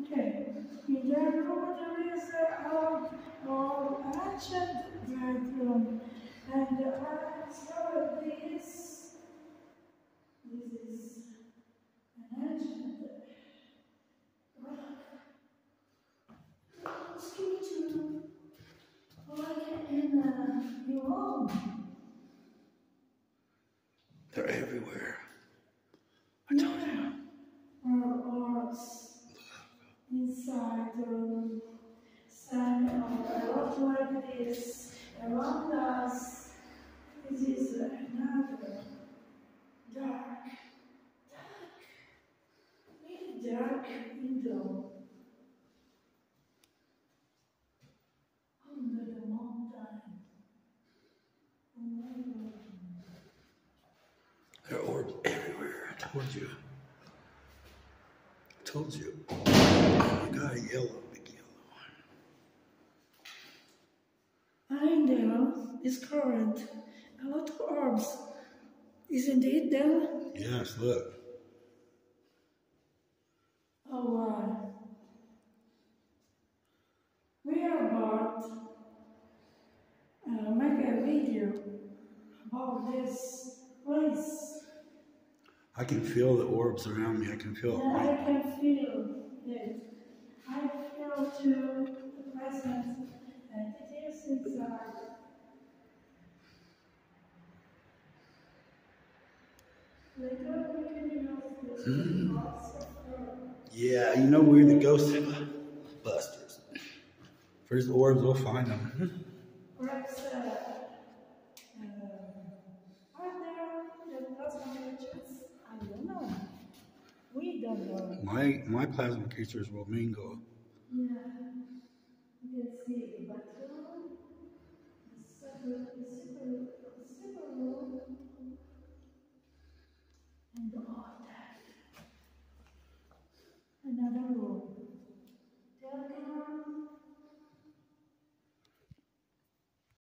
Okay, in the room there is a uh, uh, ancient bedroom, and I saw this. This is an ancient rock. Skeleton, like in uh, your home. They're everywhere. I told you. Or orbs sun or a lot around us. Is another dark, dark, dark window under the. There are orbs everywhere. I told you. I told you. Oh my god, a yellow, big yellow there is current, a lot of orbs. Isn't it there? Yes, look. Oh wow. We are about uh, make a video about this place. I can feel the orbs around me. I can feel it. I can feel it. I feel too the presence and it is inside. Later we can use this lots of her. Yeah, you know we're the ghost busters. First orbs, we'll find them. Are there the plasma creatures? I don't know. We don't know. My my plasma creatures will mingle. Yeah. You can see Another